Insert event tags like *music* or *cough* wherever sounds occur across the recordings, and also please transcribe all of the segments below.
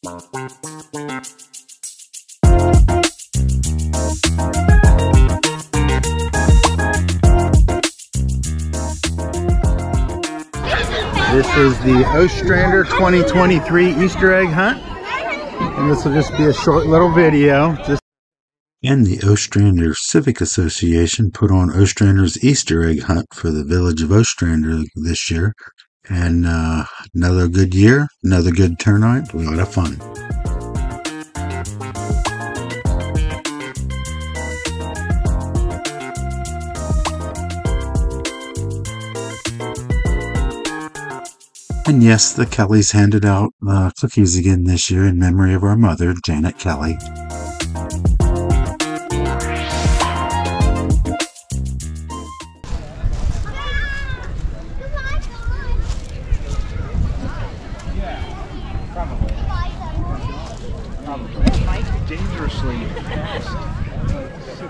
This is the Ostrander 2023 Easter egg hunt. And this will just be a short little video. Just And the Ostrander Civic Association put on Ostrander's Easter egg hunt for the village of Ostrander this year. And uh, another good year, another good turnout, a lot of fun. And yes, the Kelleys handed out uh, cookies again this year in memory of our mother, Janet Kelley.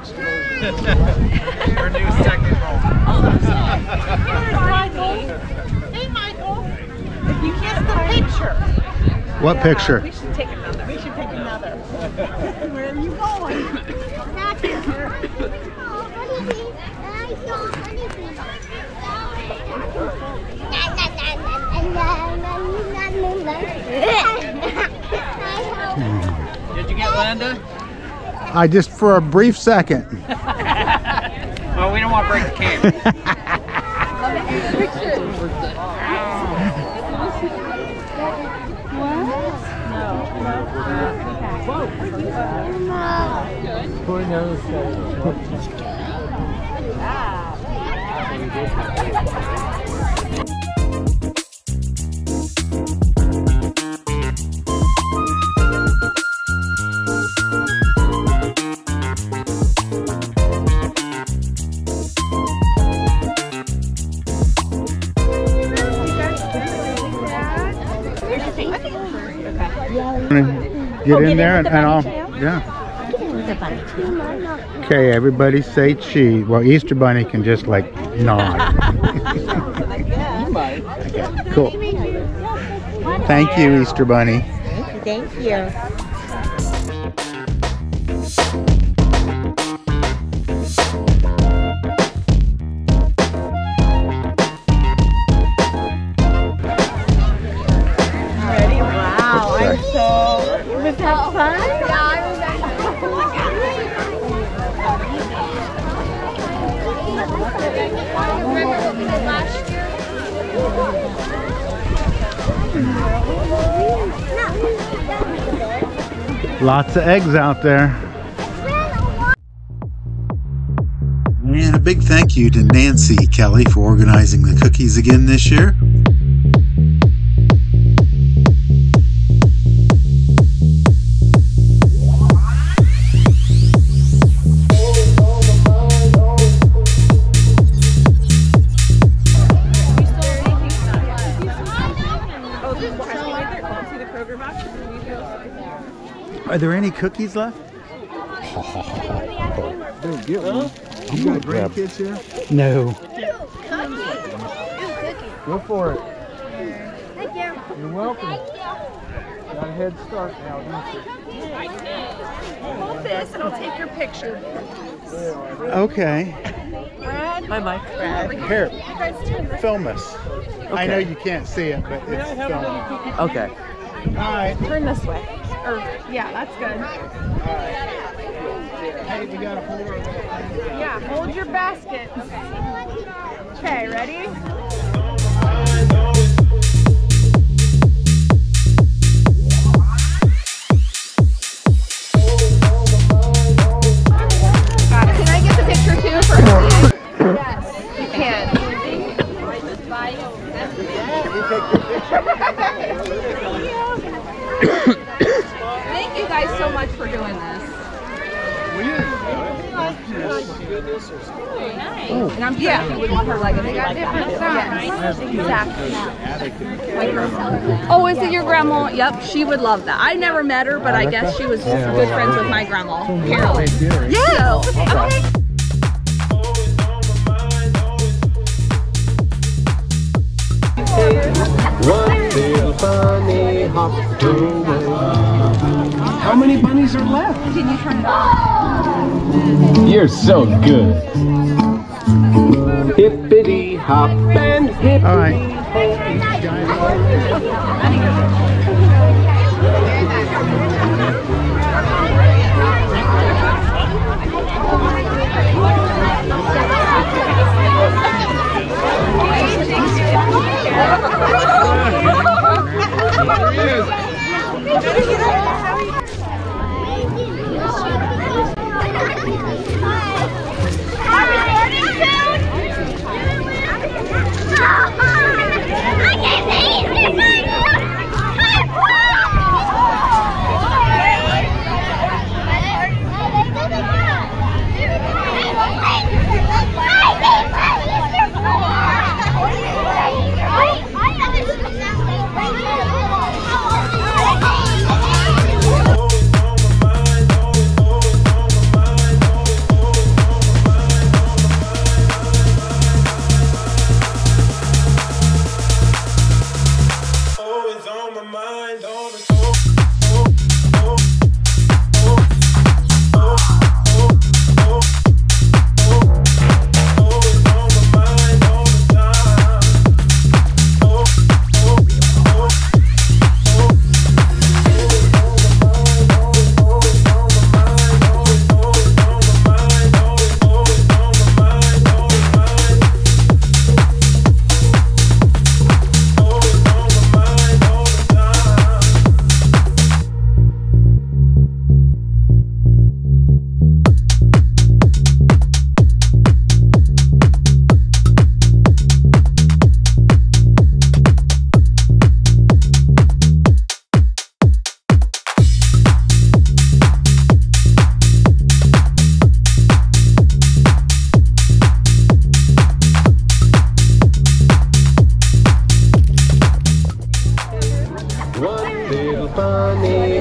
Our new second home. Michael. Hey, Michael. You kissed the picture. what picture? We should take another. We should take another. Where are you going? Not here. Did you get Linda? I just for a brief second. Well, we don't want to break the *laughs* *laughs* cake. Get in there and, and I'll, yeah. Okay, everybody say cheese. Well, Easter Bunny can just like nod. *laughs* Okay, cool. Thank you, Easter Bunny. Thank you. That fun? Yeah, I Lots of eggs out there. And a big thank you to Nancy Kelley for organizing the cookies again this year. Are there any cookies left? You got grandkids here? No. Go for it. Thank you. You're welcome. Got a head start now, don't you? Hold this and I'll take your picture. Okay. Brad? Bye bye. Brad. Here, You guys turn this film us. I know you can't see it, but it's filming. Okay. All right. Turn this way. Or yeah, that's good. Hey, we got a Yeah, hold your basket. Okay, ready? Thank you guys so much for doing this. And I'm yeah. you would want her legacy. Yes, exactly. Oh, is it your grandma? Yep, she would love that. I never met her, but I guess she was good friends with my grandma, Carolyn. Yeah. Okay. One bunny hopped away. How many bunnies are left? Can you turn it off? You're so good. Hippity hop and hippity. All right.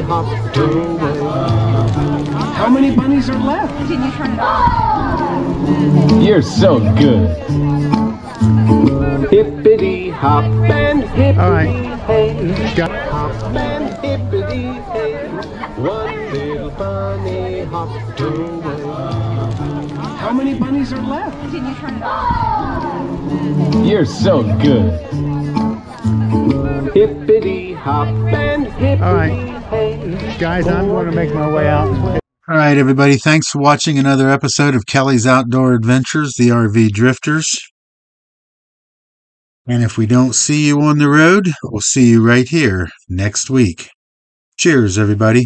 Hopped away. How many bunnies are left? Can you turn it off? You're so good. Hippity hop and hippity All right. hey. Got- Hop and hippity hey. One little bunny hopped away. How many bunnies are left? Can you turn it off? You're so good. Hippity hop and hippity All right. Guys, I'm going to make my way out. All right, everybody. Thanks for watching another episode of Kelley's Outdoor Adventures, the RV Drifters. And if we don't see you on the road, we'll see you right here next week. Cheers, everybody.